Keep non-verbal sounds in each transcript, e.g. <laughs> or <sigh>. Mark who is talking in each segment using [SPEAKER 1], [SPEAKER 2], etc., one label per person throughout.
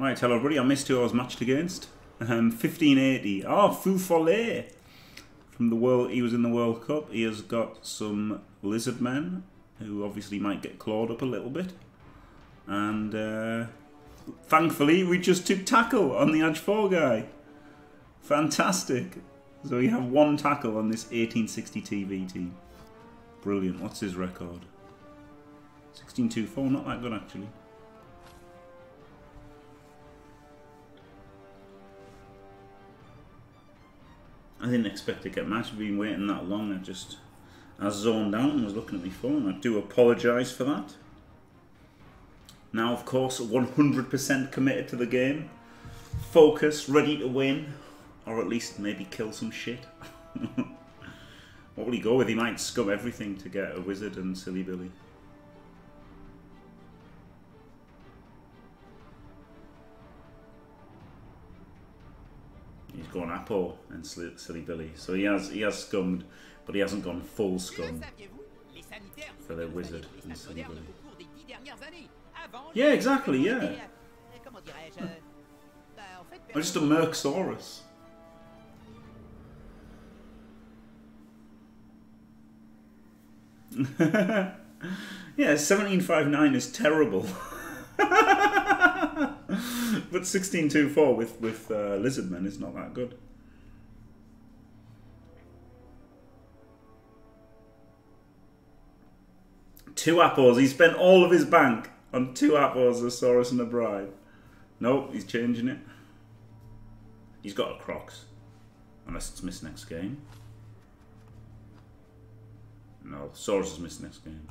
[SPEAKER 1] Right, hello everybody. I missed who I was matched against. Um, 1580. Oh, Fou Follet. From the world, he was in the World Cup. He has got some lizard men who obviously might get clawed up a little bit. And uh, thankfully, we just took tackle on the Edge 4 guy. Fantastic. So we have one tackle on this 1860 TV team. Brilliant. What's his record? 16-2-4. Not that good, actually. I didn't expect to get matched. I've been waiting that long. I just I zoned out and was looking at my phone. I do apologise for that. Now, of course, 100% committed to the game. Focused, ready to win. Or at least maybe kill some shit. <laughs> what will he go with? He might scum everything to get a wizard and Silly Billy. Gone Apple and Silly Billy. So he has he has scummed, but he hasn't gone full scum for the wizard and Silly Billy. Yeah, exactly, yeah. I'm just a Mercsaurus. <laughs> yeah, 1759 is terrible. <laughs> <laughs> but 1624 with, with uh, Lizardmen is not that good. Two apples. He spent all of his bank on two apples, a Saurus and a Bribe. Nope, he's changing it. He's got a Crocs. Unless it's missed next game. No, Saurus is missed next game.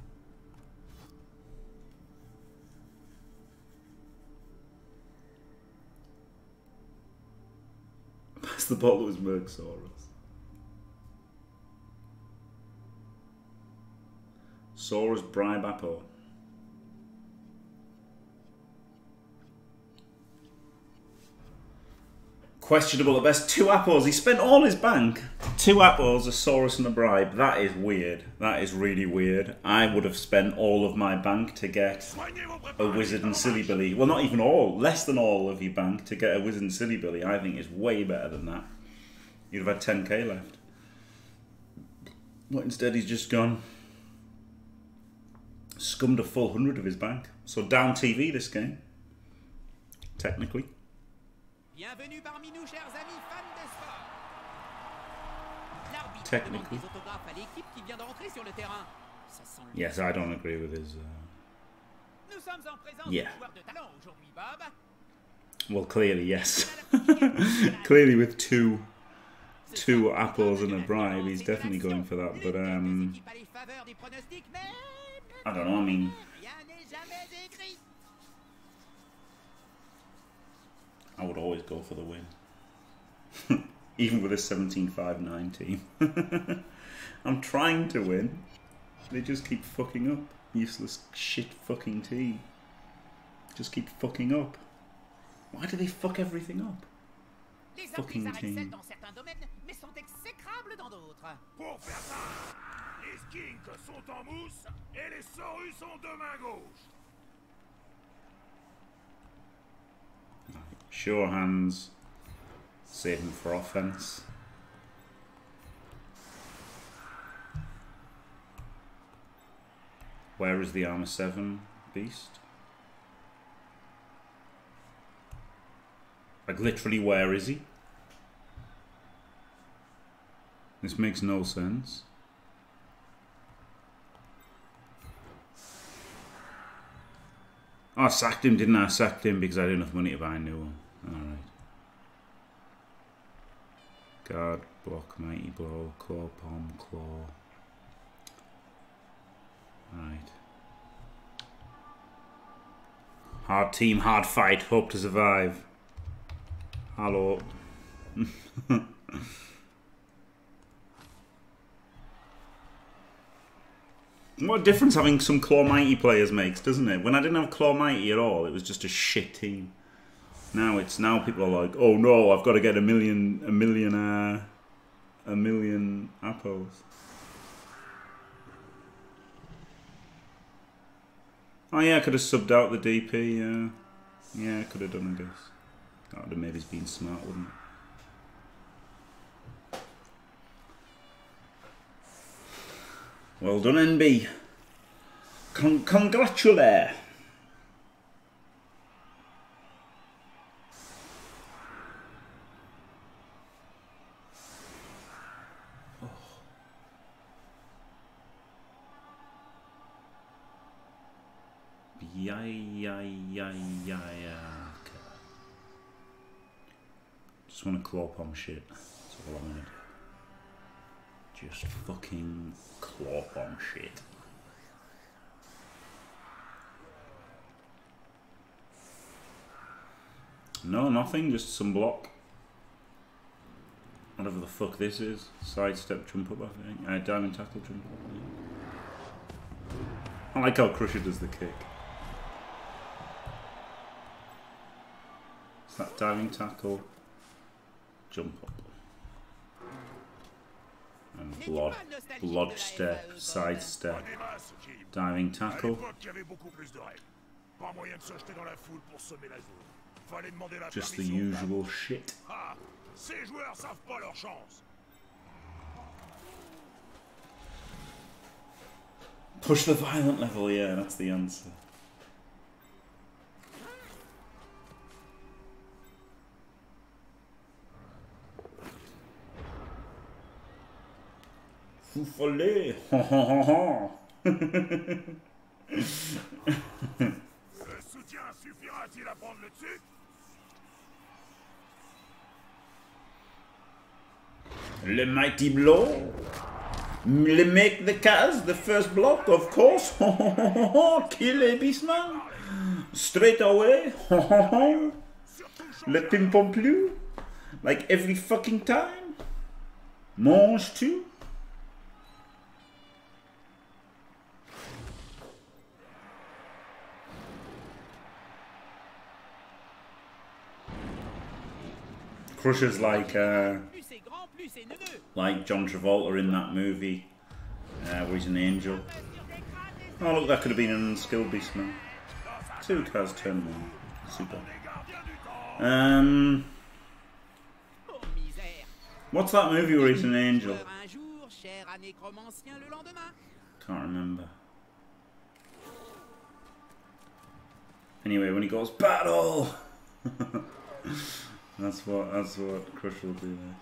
[SPEAKER 1] Pass the it was Mercsaurus. Saurus Bribe Questionable at best. Two apples. He spent all his bank. Two apples, a Saurus and a bribe. That is weird. That is really weird. I would have spent all of my bank to get a Wizard and Silly Billy. Well, not even all. Less than all of your bank to get a Wizard and Silly Billy. I think is way better than that. You'd have had 10k left. But instead he's just gone. Scummed a full hundred of his bank. So down TV this game. Technically. Bienvenue parmi nous, chers amis fans de sport. Technically. Yes, I don't agree with his. Uh... Yeah. Well, clearly, yes. <laughs> clearly, with two two apples and a bribe, he's definitely going for that. But um, I don't know. I mean, I would always go for the win. <laughs> Even with a 17-5-9 team. <laughs> I'm trying to win. They just keep fucking up. Useless shit fucking team. Just keep fucking up. Why do they fuck everything up? fucking team. Pour faire ça, les skinks sont en mousse et les saurus sont de main gauche. Sure hands. Save him for offense. Where is the armor 7 beast? Like literally where is he? This makes no sense. I sacked him, didn't I? I sacked him because I had enough money to buy a new one. Alright. Guard, block, mighty blow, claw, palm, claw. Right. Hard team, hard fight, hope to survive. Hello. <laughs> What difference having some Claw Mighty players makes, doesn't it? When I didn't have Claw Mighty at all, it was just a shit team. Now it's now people are like, oh no, I've got to get a million, a million, uh, a million apples. Oh yeah, I could have subbed out the DP. Yeah. Yeah, I could have done, I guess. That would have us being smart, wouldn't it? Well done, NB. Con congratulate. Yeah, yeah, yeah, yeah, yeah. Just want to claw palm shit. That's all I want to do. Just fucking claw palm shit. No, nothing, just some block. Whatever the fuck this is. Sidestep jump up, I think. Uh, diving tackle jump up. I like how Crusher does the kick. It's that diving tackle, jump up. Blood, blood step, side step, diving tackle. Just the usual shit. Push the violent level, yeah, that's the answer. Le soutien suffira-t-il à prendre le dessus Le mighty blow Le make the cast, the first block, of course. <laughs> Kill a beastman. Straight away. Le pim pom plus. Like every fucking time. Mange Crusher's like uh, like John Travolta in that movie uh, where he's an angel. Oh look, that could have been an unskilled beastman. Two cas turn one. Super. Um, what's that movie where he's an angel? Can't remember. Anyway, when he goes battle. <laughs> That's what that's what Crush will do like.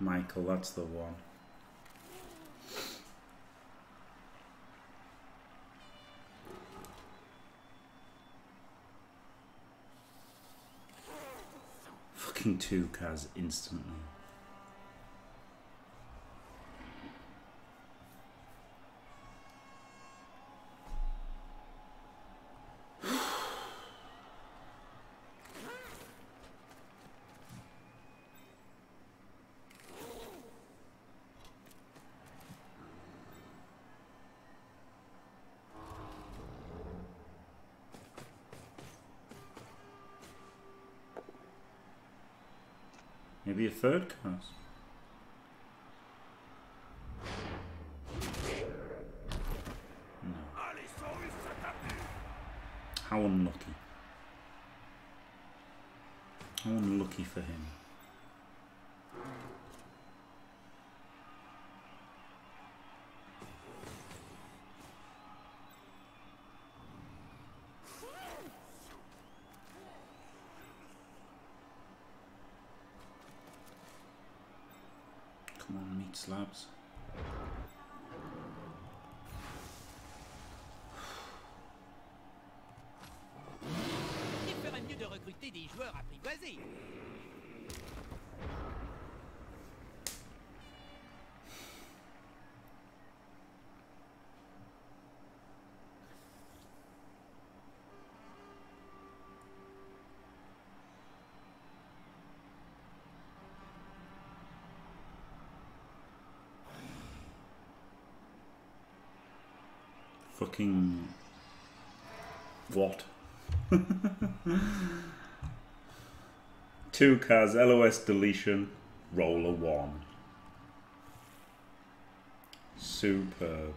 [SPEAKER 1] Michael, that's the one. Fucking two cas instantly. Third cast.
[SPEAKER 2] Des joueurs apprivoisés.
[SPEAKER 1] fucking what? <laughs> Two cas, LOS deletion, roll a one. Superb.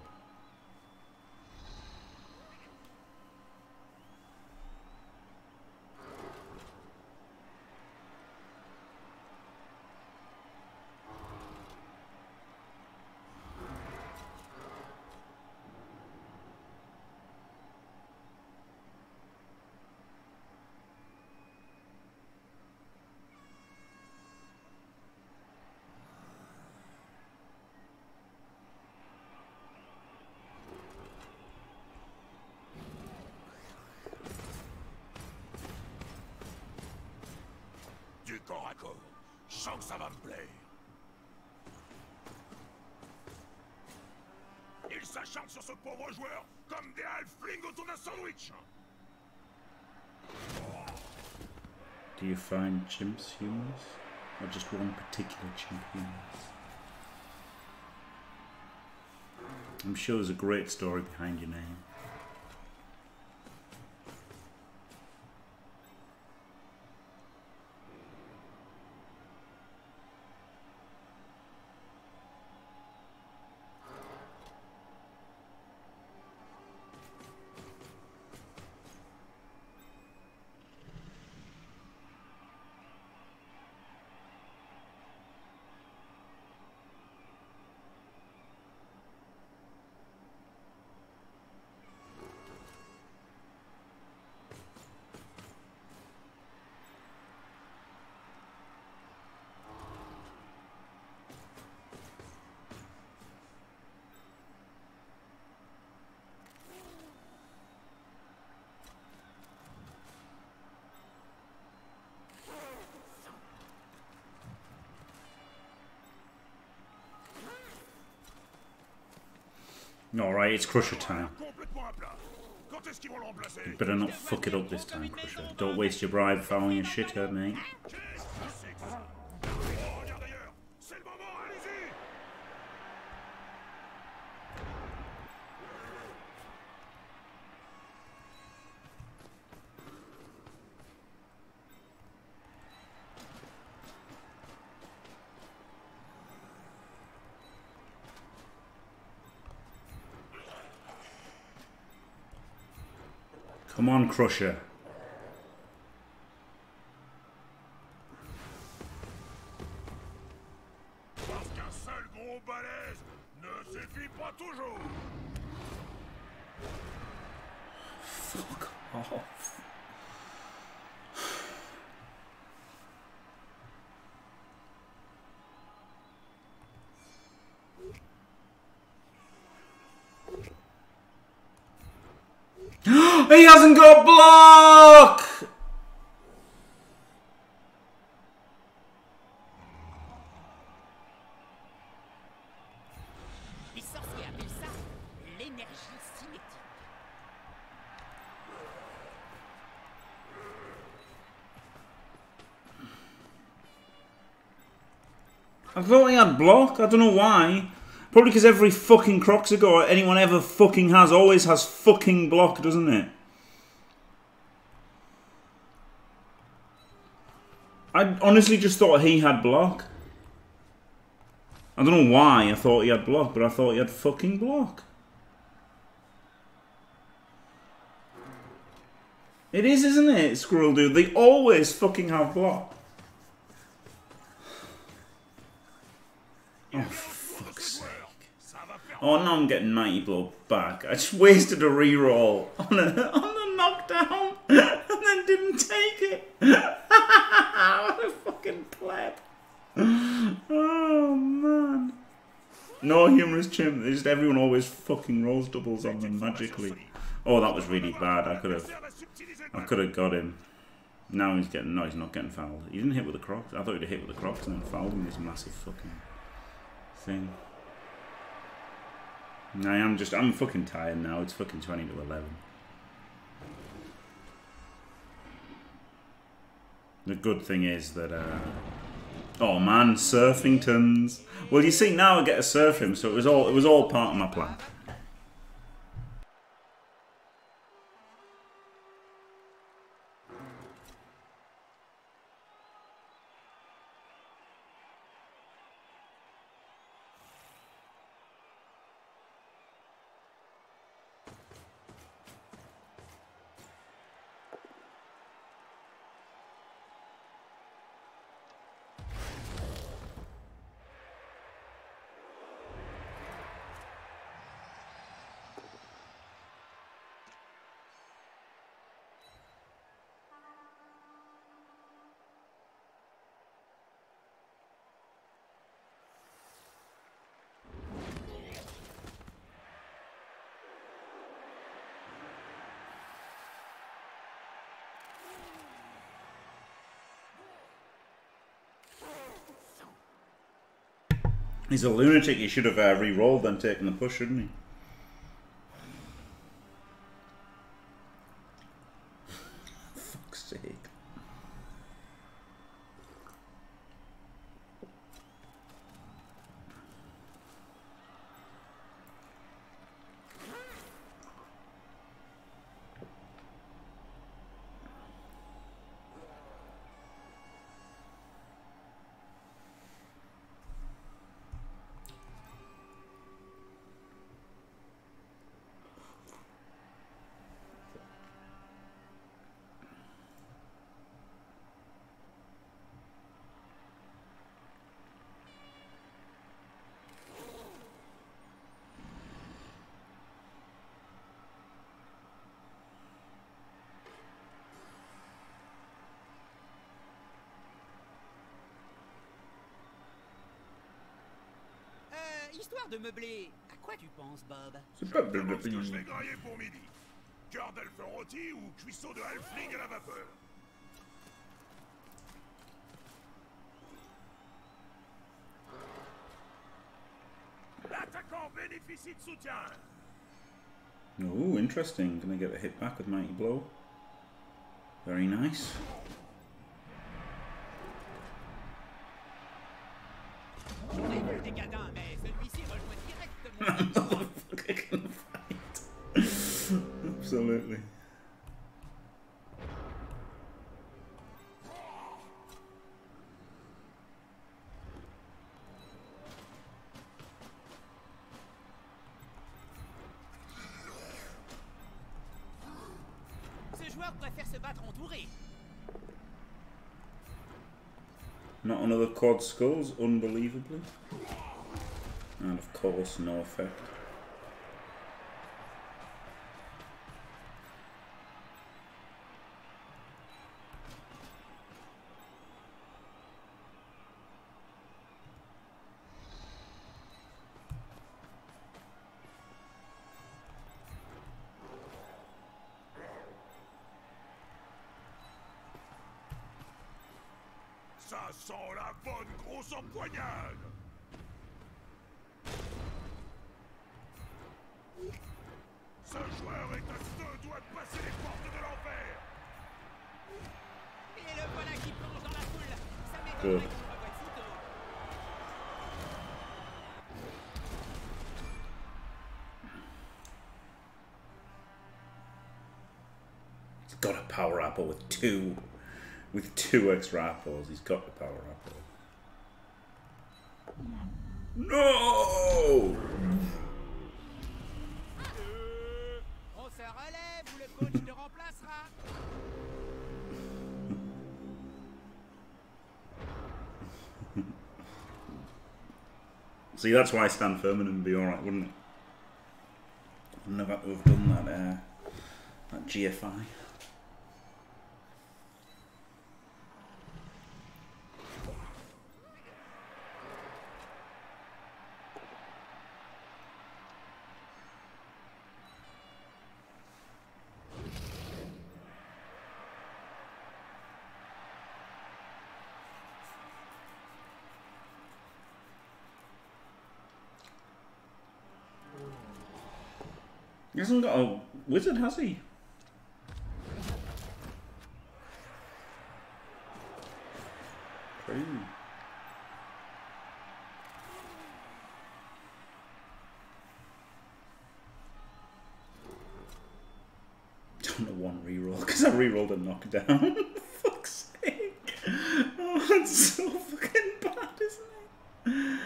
[SPEAKER 1] Do you find chimps humorous? Or just one particular chimp humorous? I'm sure there's a great story behind your name. It's Crusher time.
[SPEAKER 3] Remplacer
[SPEAKER 1] Better not fuck it up this time, Crusher. Don't waste your bribe fouling your shit here, mate.
[SPEAKER 3] Qu'est-ce que c'est que ça Oh, regarde ailleurs C'est le moment, allez-y
[SPEAKER 1] Come on, Crusher. He hasn't got block! I thought he had block. I don't know why. Probably because every fucking Kroxigor anyone ever fucking has always has fucking block, doesn't it? I honestly just thought he had block. I don't know why I thought he had block, but I thought he had fucking block. It is, isn't it, Squirrel Dude? They always fucking have block. Oh, fuck's sake. Oh, now I'm getting 90 blow back. I just wasted a reroll on <laughs> on a knockdown <laughs> and then didn't take it. <laughs> what a fucking pleb. Oh, man. No humorous chimp. Just everyone always fucking rolls doubles on them magically. Oh, that was really bad. I could have, I could have got him. Now he's getting. No, he's not getting fouled. He didn't hit with the Crocs. I thought he'd hit with the Crocs and then fouled him. This massive fucking thing. I am just. I'm fucking tired now. It's fucking twenty to eleven. The good thing is that. Uh, oh man, Surfingtons. Well, you see, now I get to surf him, so it was all. It was all part of my plan. He's a lunatic. He should have uh, re-rolled and taken the push, shouldn't he?
[SPEAKER 2] Histoire de meubler, à quoi tu penses, Bob?
[SPEAKER 1] C'est pas
[SPEAKER 3] ce que je vais grailler pour midi. Cœur d'elfe rôti ou cuisseau de halfling à la vapeur L'attaquant bénéficie de soutien.
[SPEAKER 1] Oh, interesting. Gonna get a hit back with Mighty Blow. Very nice. Quad skulls, unbelievably. And of course, no effect.
[SPEAKER 3] Grosse. Ce joueur est à deux doigts de passer les portes de l'enfer.
[SPEAKER 2] Et le voilà qui plonge dans la foule. Ça
[SPEAKER 1] Good.
[SPEAKER 2] m'étonnerait qu'il me revoie sitôt.
[SPEAKER 1] He's got a power apple with two, with two extra apples. He's got the power apple. No!
[SPEAKER 2] On se relève ou le coach te remplacera.
[SPEAKER 1] See, that's why Stand Firm would be alright, wouldn't it? Had to have done that, uh, that GFI. Hasn't got a wizard, has he? Crazy. <laughs> Don't know one reroll because I rerolled a knockdown. <laughs> Fuck's sake! Oh, that's so fucking bad, isn't it?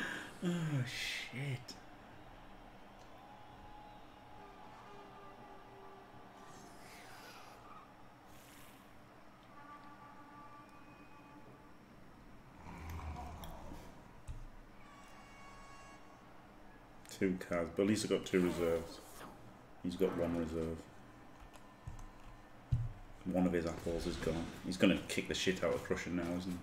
[SPEAKER 1] Oh shit. Cards, but at least I got two reserves. He's got one reserve. One of his apples is gone. He's gonna kick the shit out of Crusher now, isn't he?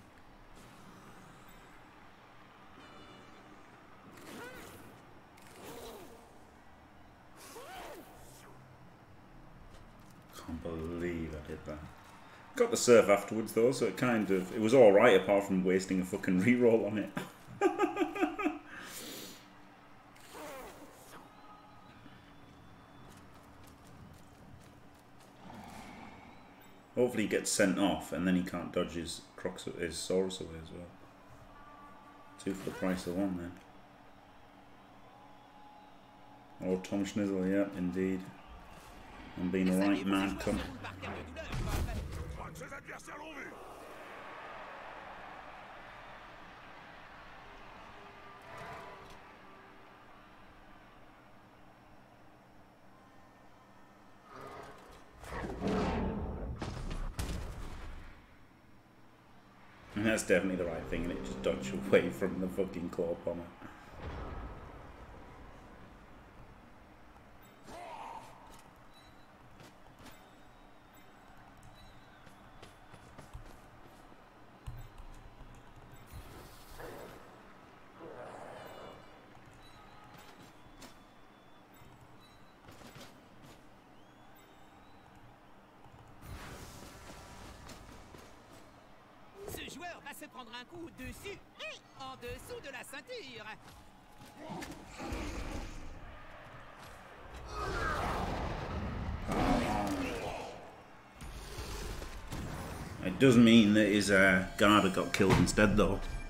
[SPEAKER 1] Can't believe I did that. Got the serve afterwards though, so it kind of it was all right apart from wasting a fucking <laughs> reroll on it. Hopefully he gets sent off and then he can't dodge his Crocs his Saurus away as well. Two for the price of one then. Or Tom Schnizzle, yeah, indeed. I'm being a right man, cunt.
[SPEAKER 2] Par terre de douleur, Bob.
[SPEAKER 3] Pas que ses adversaires l'ont vu.
[SPEAKER 1] And that's definitely the right thing, and it just dodged away from the fucking claw bomber.
[SPEAKER 2] Ce joueur va se prendre un coup dessus et en dessous de la ceinture.
[SPEAKER 1] It does mean that his uh, guard got killed instead, though. <laughs>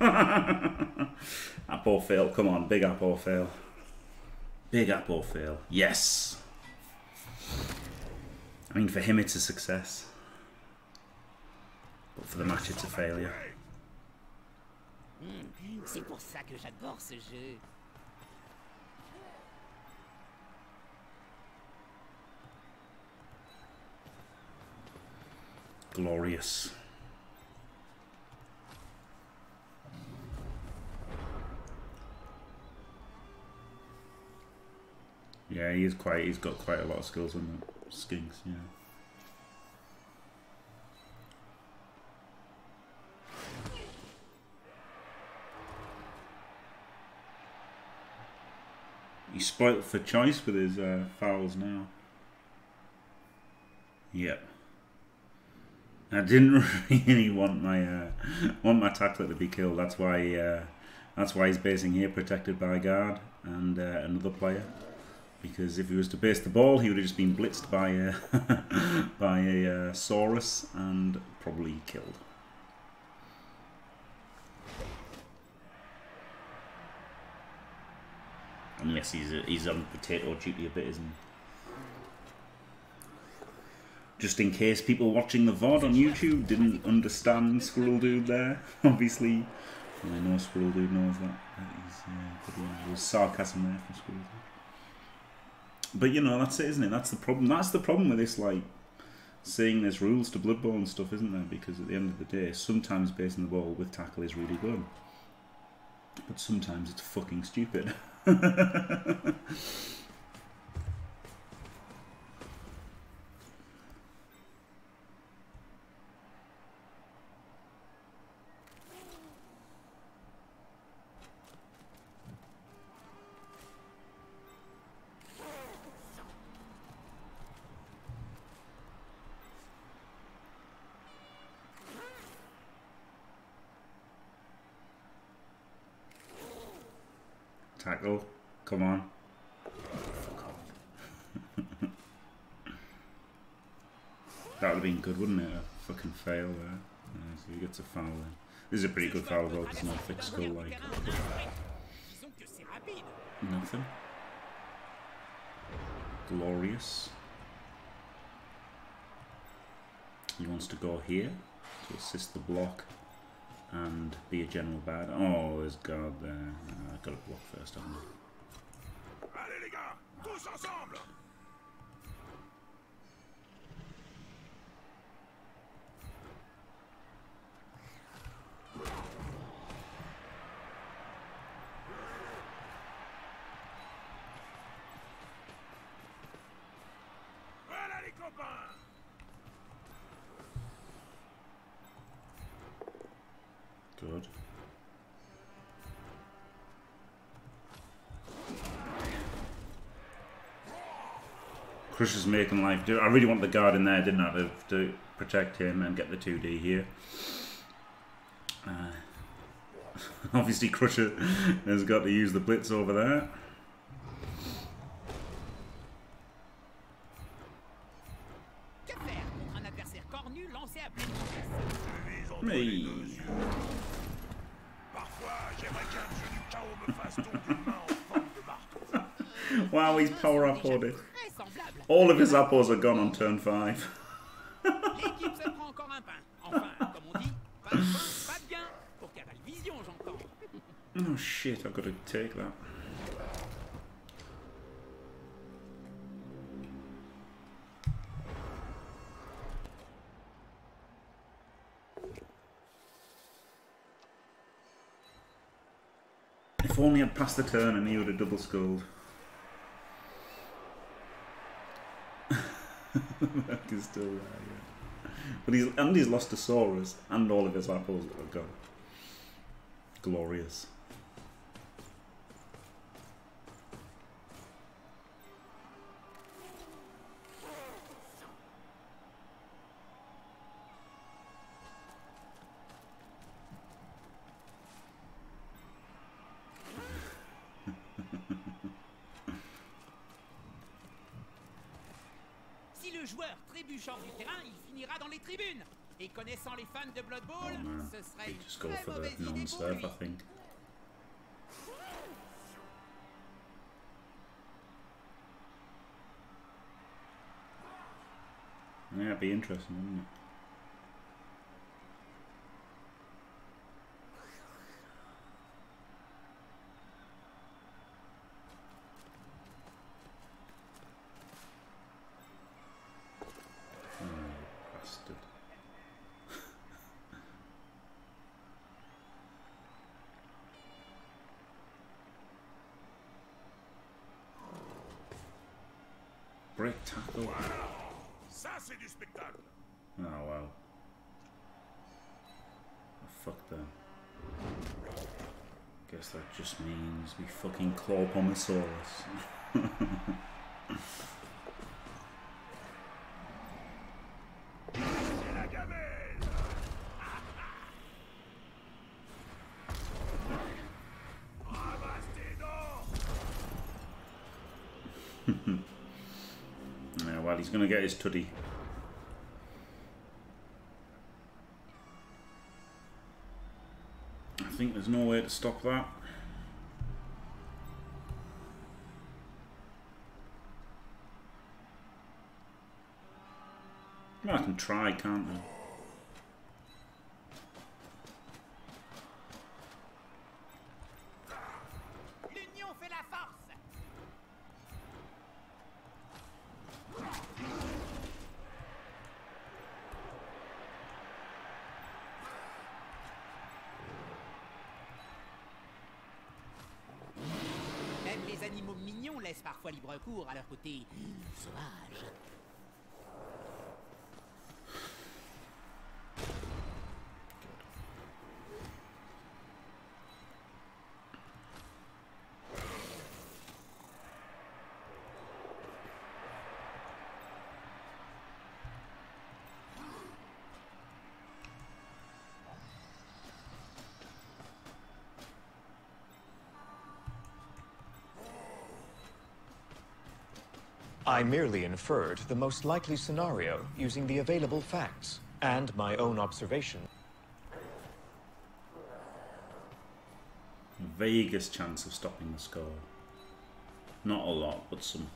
[SPEAKER 1] apple fail, come on, big apple fail. Big apple fail, yes. I mean, for him it's a success. But for the match it's a failure.
[SPEAKER 2] Hmm, C'est pour ça que j'adore ce jeu.
[SPEAKER 1] Glorious. Yeah, he is quite. He's got quite a lot of skills on the skinks. Yeah. Spoilt for choice with his uh, fouls now. Yep. I didn't <laughs> really want my uh, want my tackler to be killed. That's why uh, that's why he's basing here, protected by a guard and uh, another player. Because if he was to base the ball, he would have just been blitzed by a <laughs> by a uh, Saurus and probably killed. Unless he's he's on potato duty a bit, isn't he? just in case people watching the VOD on YouTube didn't understand Squirrel Dude there, <laughs> obviously. Well, I know Squirrel Dude knows that. that is, uh, but yeah, there was sarcasm there from Squirrel Dude. But you know, that's it, isn't it? That's the problem. That's the problem with this, like, saying there's rules to Blood Bowl and stuff, isn't there? Because at the end of the day, sometimes basing the ball with tackle is really good. But sometimes it's fucking stupid. <laughs> Off. that would have been good, A fucking fail there. Yeah, so he gets a foul then. This is a pretty good foul though, because no fixed skull like nothing. Glorious. He wants to go here to assist the block and be a general bad. Oh, there's guard there. Uh, I've got to block first, haven't I? Crush is making life do. I really want the guard in there, didn't I, to, to protect him and get the 2D here. Uh, <laughs> obviously, Crusher has got to use the blitz over there.
[SPEAKER 2] Que faire contre un adversaire cornu lance
[SPEAKER 3] d'entre les deux. Parfois, j'aimerais qu'un jeu du chaos me fasse tomber une main en forme de marteau.
[SPEAKER 1] Wow, he's power
[SPEAKER 2] Déjà
[SPEAKER 1] uploaded. All of his apples are gone on turn 5.
[SPEAKER 2] L'équipe se prend encore un pain. Enfin, comme on dit, pas <laughs> de pain, pas de gain. Pour Canal Vision, j'entends.
[SPEAKER 1] Oh shit, I've got to take that. If only I'd passed the turn and he would have double scored. That is still there, yeah. But he's and he's lost to Saurus and all of his apples are gone. Glorious.
[SPEAKER 2] Les fans de Blood Bowl,
[SPEAKER 1] Oh
[SPEAKER 2] ce serait une très mauvaise idée pour lui.
[SPEAKER 1] I think. Yeah, it'd be interesting, wouldn't it? Oh, bastard. Break tackle.
[SPEAKER 3] Ça, c'est du spectacle.
[SPEAKER 1] Oh well. Oh, fuck them. Guess that just means we fucking claw Pomosaurus.
[SPEAKER 3] C'est la gamelle. Ramasse tes dents.
[SPEAKER 1] yeah, <laughs> well, he's gonna get his tuddy. I think there's no way to stop that. Try, can't
[SPEAKER 2] force. Même les animaux mignons laissent parfois libre cours à leur côté sauvage.
[SPEAKER 4] I merely inferred the most likely scenario using the available facts and my own observation.
[SPEAKER 1] Vaguest chance of stopping the score. Not a lot, but something.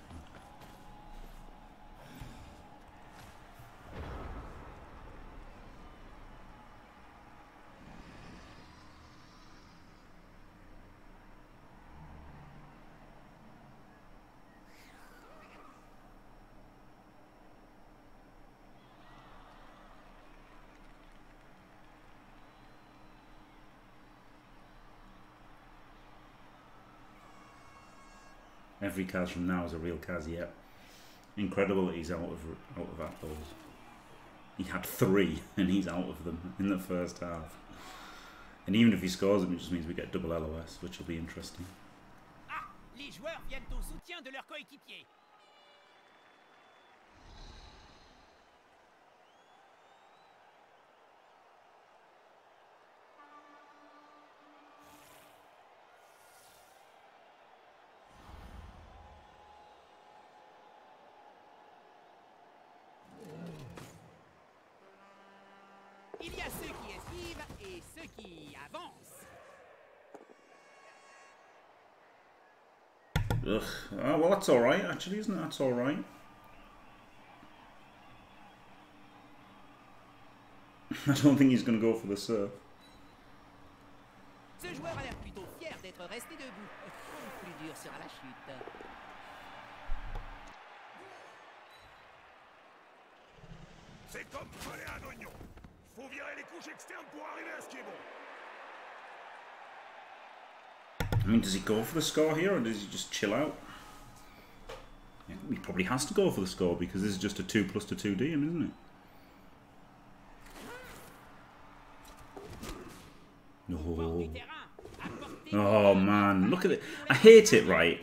[SPEAKER 1] Every cas from now is a real cas yet. Incredible that he's out of out of apples. He had three <laughs> and he's out of them in the first half. And even if he scores them, it just means we get double LOS, which will be interesting.
[SPEAKER 2] Ah, les joueurs viennent au soutien de. Il y a ceux qui estiment et ceux qui avancent.
[SPEAKER 1] Ugh. Oh, well, that's all right, actually, isn't it? That's all right. <laughs> I don't think he's going to go for the surf.
[SPEAKER 2] Ce joueur a l'air plutôt fier d'être resté debout. Plus dur sera la chute.
[SPEAKER 3] C'est comme coller un oignon. Faut virer les couches externes pour arriver à ce qui est bon.
[SPEAKER 1] I mean, does he go for the score here, or does he just chill out? Yeah, he probably has to go for the score because this is just a 2 plus to 2 DM, isn't it? No. Oh man, look at it. I hate it, right?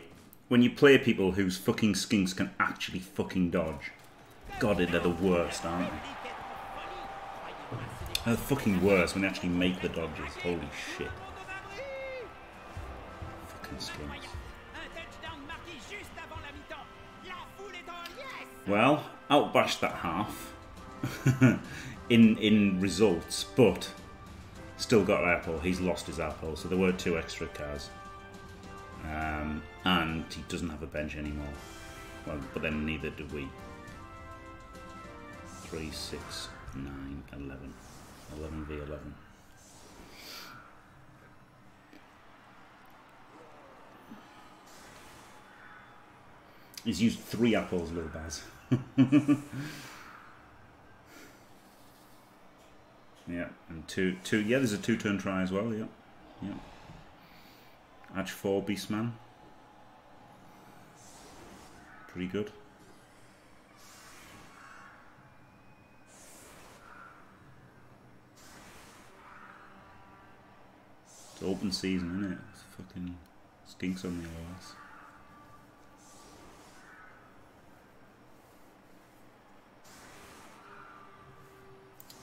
[SPEAKER 1] When you play people whose fucking skinks can actually fucking dodge. God, they're the worst, aren't they? They're the fucking worst when they actually make the dodges. Holy shit. Well, outbashed that half <laughs> in in results, but still got an apple. He's lost his apple, so there were two extra cars, um, and he doesn't have a bench anymore. Well, but then neither do we. Three, six, nine, eleven. Eleven v eleven. He's used three apples, little Baz. <laughs> yeah, and two, two. Yeah, there's a two-turn try as well. Yeah, yeah. Edge four, Beastman. Pretty good. It's open season, isn't it? It's fucking stinks on the OS.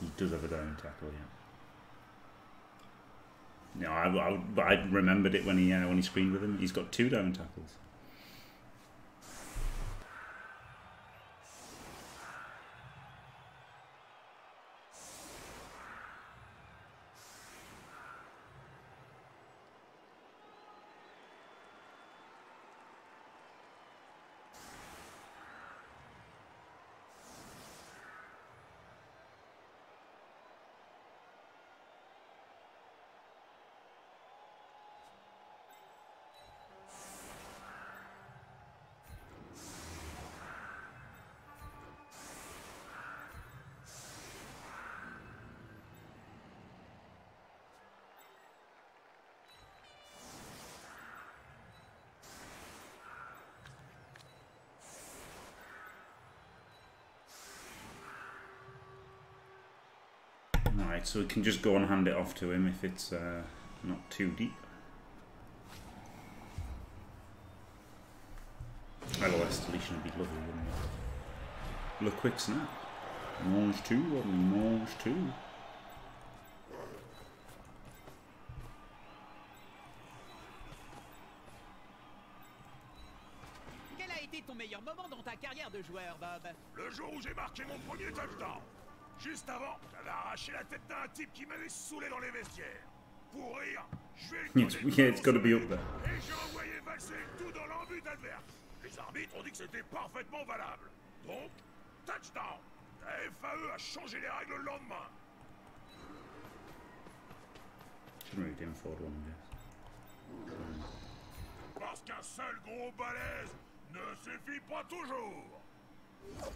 [SPEAKER 1] He does have a down tackle, yeah. No, I, I, I remembered it when he uh, when he screened with him. He's got two down tackles. Alright, so we can just go and hand it off to him if it's uh, not too deep. LOS deletion would be lovely, wouldn't it? Look, quick snap. Mange 2 or Mange 2?
[SPEAKER 2] Quel a été ton meilleur moment dans ta carrière de joueur, Bob
[SPEAKER 3] Le jour où j'ai marqué mon premier touchdown. Juste avant, j'avais arraché la tête d'un type qui m'avait saoulé dans les vestiaires. Pour rire, je vais lui
[SPEAKER 1] It's, yeah,
[SPEAKER 3] le
[SPEAKER 1] it's got to be up there.
[SPEAKER 3] Et j'ai envoyé valser tout dans l'embut adverse. Les arbitres ont dit que c'était parfaitement valable. Donc, touchdown. La FAE a changé les règles le lendemain.
[SPEAKER 1] Shouldn't really do forward one, I guess.
[SPEAKER 3] Parce qu'un seul gros balèze ne suffit pas toujours. Appelez quelqu'un de plus petit que soi.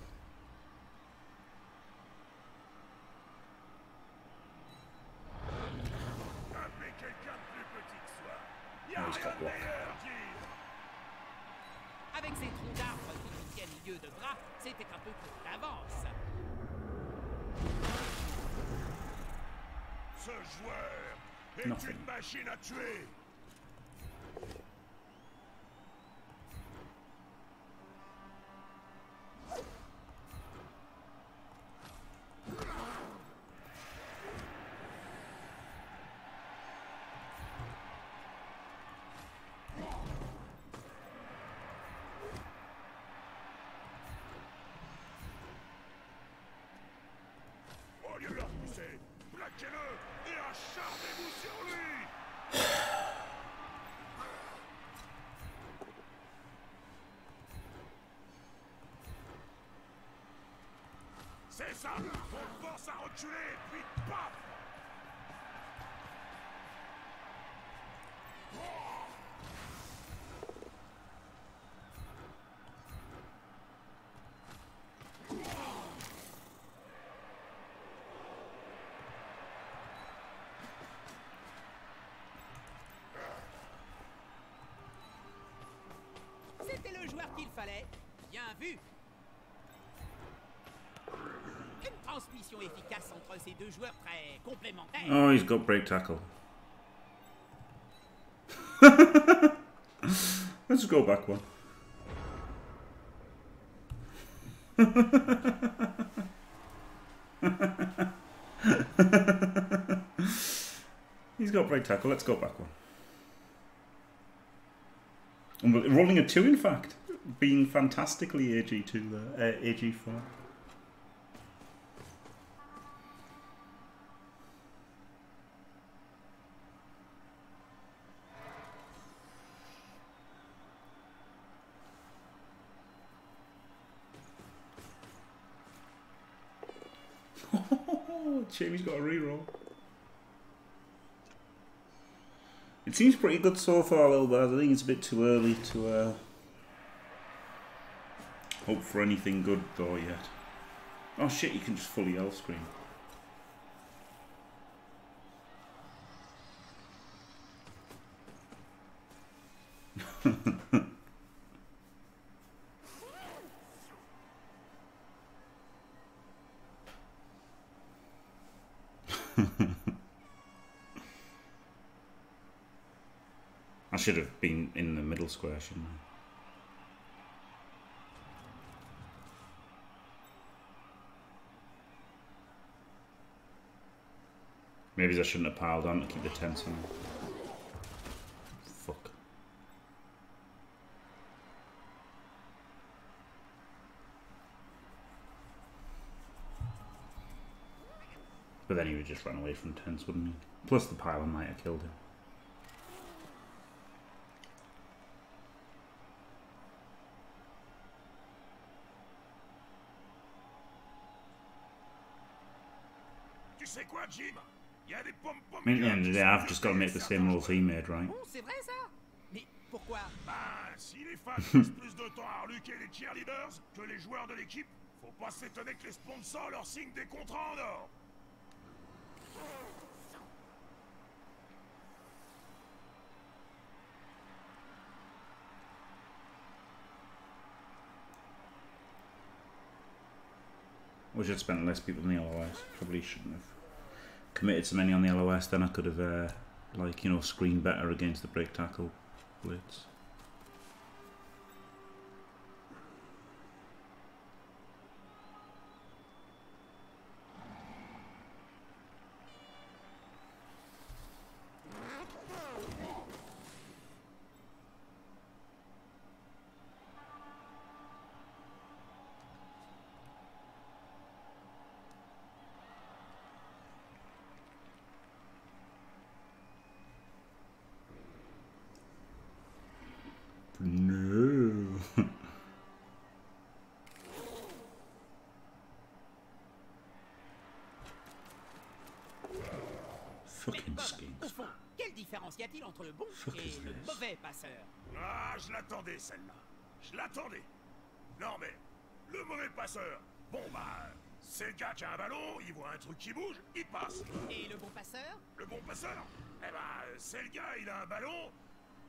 [SPEAKER 3] Y a
[SPEAKER 1] Il se tape.
[SPEAKER 2] Avec ses troncs d'arbres qui lui tiennent lieu de bras, c'était un peu plus d'avance.
[SPEAKER 3] Ce joueur est une machine à tuer. Et acharnez-vous sur lui. C'est ça. Faut le force à reculer, puis
[SPEAKER 2] qu'il fallait. Bien vu. Une transmission efficace entre ces deux joueurs très complémentaires.
[SPEAKER 1] Oh, he's got break tackle. <laughs> Let's go back one. <laughs> He's got break tackle. Let's go back one. Rolling a two, in fact, being fantastically AG two there, uh, AG four. <laughs> Jamie's got a reroll. It seems pretty good so far, though, but I think it's a bit too early to uh, hope for anything good, though, yet. Oh shit, you can just fully L screen. <laughs> I should have been in the middle square, shouldn't I? Maybe I shouldn't have piled on to keep the tense on. Fuck. But then he would just run away from tents, wouldn't he? Plus the pylon might have killed him.
[SPEAKER 3] Tu sais quoi, Jim Il y a des pom-pom
[SPEAKER 1] I mean, at the end of the day, I've just got to make the same rules he made, right?
[SPEAKER 2] Bon, c'est vrai pourquoi
[SPEAKER 3] Bah, si les fans <laughs> passent plus de temps à reluquer les cheerleaders que les joueurs de l'équipe, faut pas s'étonner que les sponsors leur signent des contrats en or.
[SPEAKER 1] Wish I'd spent less people than the LOS. Probably shouldn't have committed so many on the LOS. Then I could have, uh, like, you know, screened better against the break tackle blitz. No. Fucking
[SPEAKER 2] Mais Bob,
[SPEAKER 1] skins.
[SPEAKER 2] au fond, quelle différence y a-t-il entre le bon
[SPEAKER 1] Fuck
[SPEAKER 2] et
[SPEAKER 1] is
[SPEAKER 2] le
[SPEAKER 1] this?
[SPEAKER 2] mauvais passeur
[SPEAKER 3] Ah, je l'attendais celle-là. Je l'attendais. Non mais, le mauvais passeur. Bon bah, c'est le gars qui a un ballon, il voit un truc qui bouge, il passe.
[SPEAKER 2] Et le bon passeur
[SPEAKER 3] Le bon passeur Eh ben, c'est le gars, il a un ballon,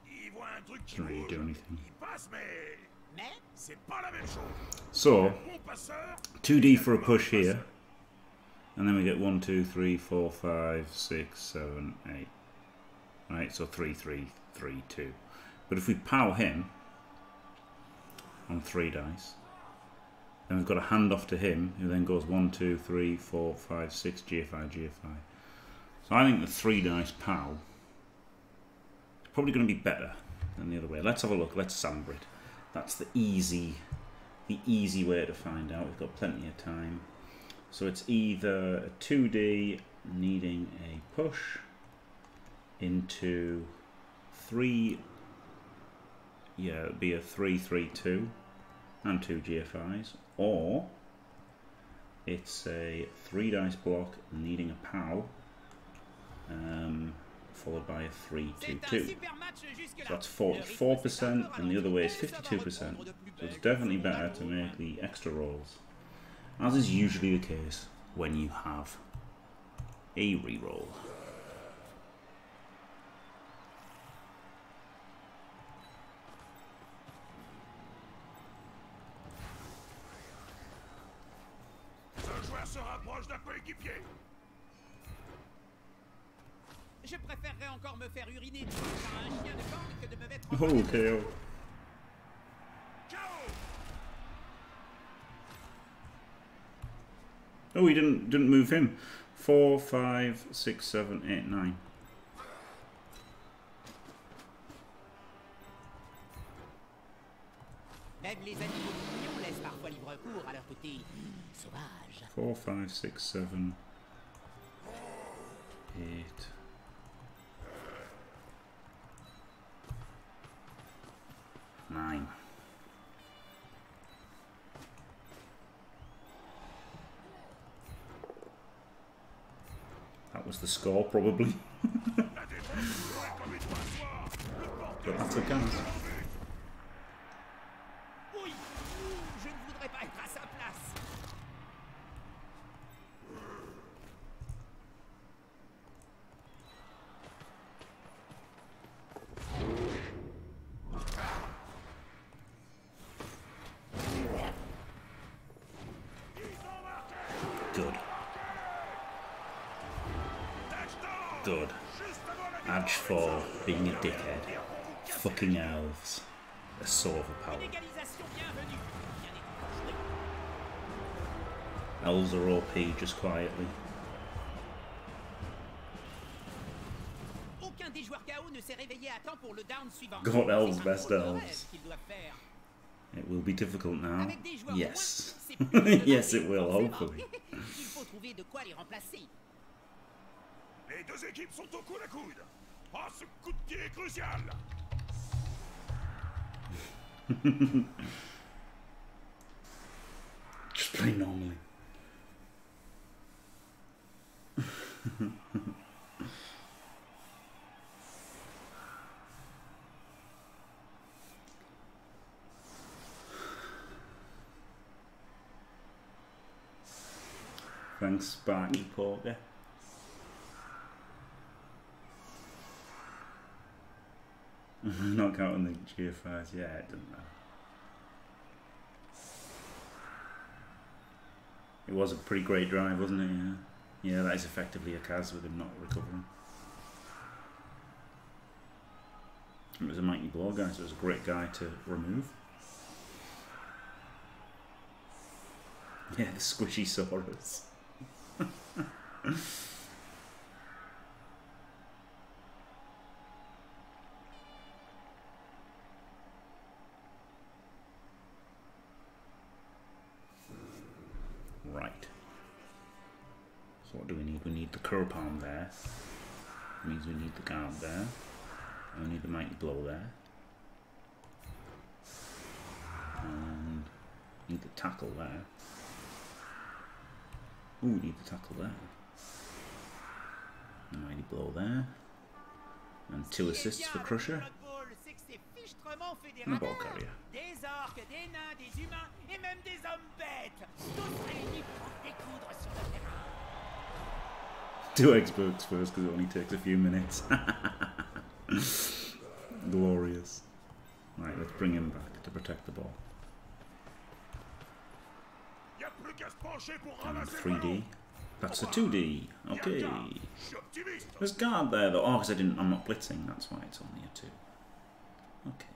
[SPEAKER 3] il voit un truc qui
[SPEAKER 1] Doesn't really
[SPEAKER 3] bouge,
[SPEAKER 1] do anything.
[SPEAKER 3] il passe, mais
[SPEAKER 2] Mais
[SPEAKER 3] c'est pas la même chose.
[SPEAKER 1] So,
[SPEAKER 3] bon passeur,
[SPEAKER 1] 2D for a push here. And then we get 1, 2, 3, 4, 5, 6, 7, 8. Right, so 3, 3, 3, 2. But if we power him on 3 dice, then we've got a hand off to him, who then goes 1, 2, 3, 4, 5, 6, GFI, GFI. So I think the 3 dice POW is probably going to be better than the other way. Let's have a look, let's samber it. That's the easy the easy way to find out. We've got plenty of time. So it's either a 2D needing a push into three. Yeah, it'd be a 3 3 2 and two GFIs, or It's a three dice block needing a POW, um, followed by a three two
[SPEAKER 2] C'est un
[SPEAKER 1] two.
[SPEAKER 2] super match jusque-là.
[SPEAKER 1] So that's 44%, and the other way is 52%. So it's definitely better to make the extra rolls, as is usually the case when you have a reroll.
[SPEAKER 3] Un coéquipier.
[SPEAKER 2] Je préférerais encore me faire uriner par un chien de gang que de me mettre en
[SPEAKER 1] Oh, KO. Oh, he didn't didn't move him. Four, five, six, seven, eight, nine.
[SPEAKER 2] Même les animaux mignons laissent parfois libre cours à leur.
[SPEAKER 1] Four, five, six, seven, eight. Nine. That was the score, probably. <laughs> But that's a chance.
[SPEAKER 2] Oui, ouh, je ne voudrais pas être à sa place.
[SPEAKER 1] Good.
[SPEAKER 3] touchdown
[SPEAKER 1] Good.
[SPEAKER 3] Juste avant la
[SPEAKER 1] Adge for being a dickhead. Fucking elves. They're so overpowered.
[SPEAKER 2] Égalisation bienvenue. Bien été joué.
[SPEAKER 1] Elves are OP just quietly.
[SPEAKER 2] Aucun des joueurs KO ne s'est réveillé à temps pour le down suivant.
[SPEAKER 1] God, elves, best elves.
[SPEAKER 2] rêve qu'ils doivent faire.
[SPEAKER 1] It will be difficult now.
[SPEAKER 2] Avec des joueurs
[SPEAKER 1] Yes.
[SPEAKER 2] de moins, c'est plus <laughs> de
[SPEAKER 1] yes,
[SPEAKER 2] danger,
[SPEAKER 1] it will,
[SPEAKER 2] forcément.
[SPEAKER 1] hopefully.
[SPEAKER 3] Ah, ce coup de pied crucial <laughs>
[SPEAKER 1] Just play normally. <laughs> Thanks, Sparky Porter. <laughs> Not counting the GFIs, yeah, it doesn't matter. It was a pretty great drive, wasn't it? Yeah, yeah that is effectively a cas with him not recovering. It was a mighty blow guy, so it was a great guy to remove. <laughs> Yeah, the squishy Saurus. <laughs> Right. So what do we need the there. means we need the guard there. And we need the mighty blow there. And need the tackle there. Ooh, we need the tackle there. The mighty blow there. And two assists for Crusher. And a ball carrier.
[SPEAKER 2] Des nains, des humains et même des hommes bêtes. Tous réunis pour en découdre sur le terrain.
[SPEAKER 1] Do experts first because it only takes a few minutes. <laughs> Glorious. Right, let's bring him back to protect the ball. And 3D. That's a 2D. Okay. There's guard there though. Oh, because I didn't. I'm not blitzing. That's why it's only a two. Okay.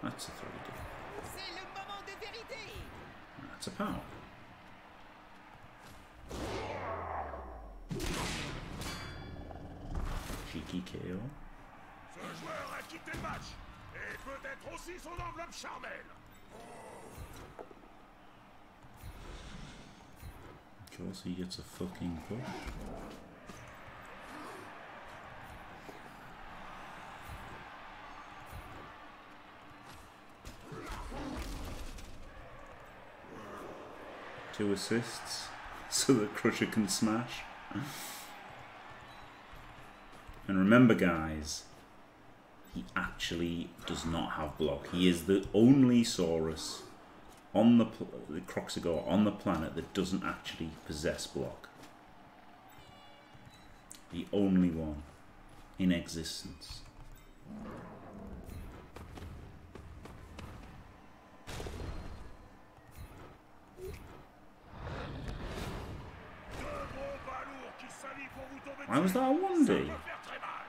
[SPEAKER 1] That's a 3D. A power. Cheeky KO.
[SPEAKER 3] Ce joueur a quitté le match. Et peut-être aussi son enveloppe.
[SPEAKER 1] Of course, he gets a fucking push. Two assists <laughs> so that Crusher can smash. And remember, guys, he actually does not have block. He is the only Saurus on the, the on the planet that doesn't actually possess block. The only one in existence. Why was that a 1D?
[SPEAKER 3] Ça peut faire très mal.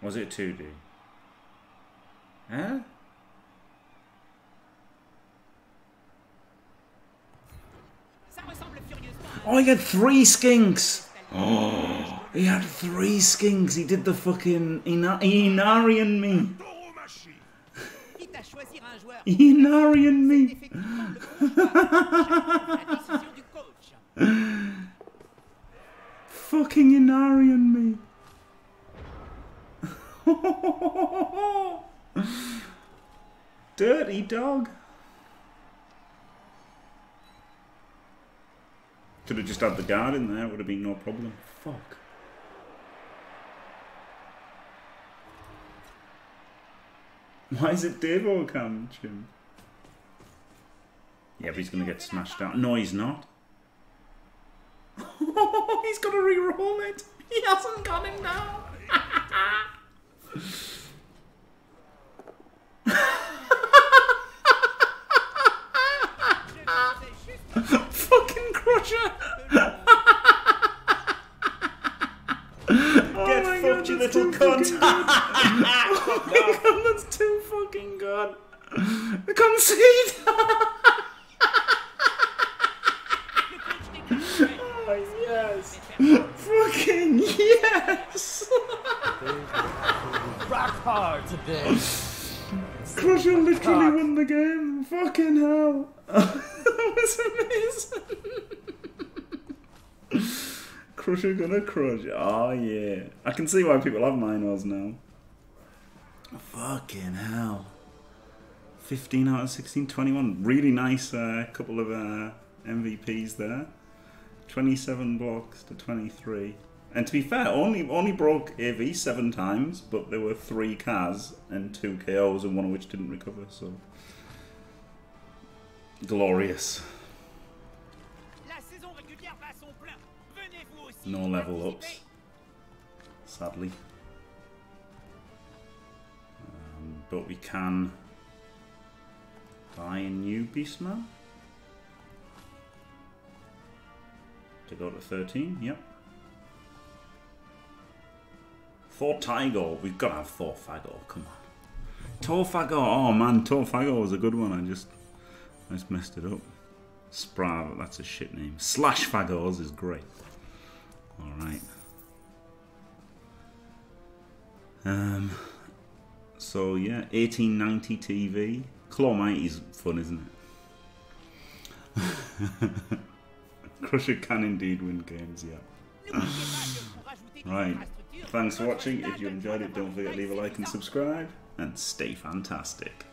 [SPEAKER 1] Was it 2D? Huh?
[SPEAKER 2] Ça ressemble furieusement à
[SPEAKER 1] Oh, he had three skinks! Oh, <gasps> he had three skinks. He did the fucking Ina- Inarian me.
[SPEAKER 3] Tauromachie. <laughs>
[SPEAKER 2] quitte à choisir un joueur.
[SPEAKER 1] Inarian me. <laughs> Fucking Inarian me. <laughs> Dirty dog. Could have just had the guard in there, would have been no problem. Fuck. Why is it Devo Cam, Jim? Yeah, but he's gonna get smashed out. No, he's not. <laughs> he's gonna re-roll it. He hasn't got him now.
[SPEAKER 2] Je faisais juste
[SPEAKER 1] Fucking Crusher. <laughs> Get oh
[SPEAKER 5] my
[SPEAKER 1] fucked, you little cunt. <laughs> oh my god, that's too fucking good. Concede. Yes. fucking yes.
[SPEAKER 6] Rock hard today.
[SPEAKER 1] Crusher literally won the game. Fucking hell. <laughs> that was amazing. Crusher gonna crush. Oh yeah. I can see why people have Minos now. Fucking hell. 15 out of 16, 21. Really nice uh, couple of uh, MVPs there. 27 blocks to 23. And to be fair, only only broke AV seven times, but there were three cas and two KOs, and one of which didn't recover. So glorious.
[SPEAKER 2] La saison régulière va à son plein. Venez vous aussi.
[SPEAKER 1] No level ups, sadly. Um, but we can buy a new Beastman to go to 13. Yep. Thor Tiger. We've got to have Thor Fagor. Come on. Torfagor. Oh man, Torfagor was a good one. I just, I just messed it up. Sprav. That's a shit name. Slash Fagors is great. All right. Um. So yeah, 1890 TV. Claw Mighty's fun, isn't it? <laughs> Crusher can indeed win games, yeah. <laughs> Right. Thanks for watching. If you enjoyed it, don't forget to leave a like and subscribe. And stay fantastic.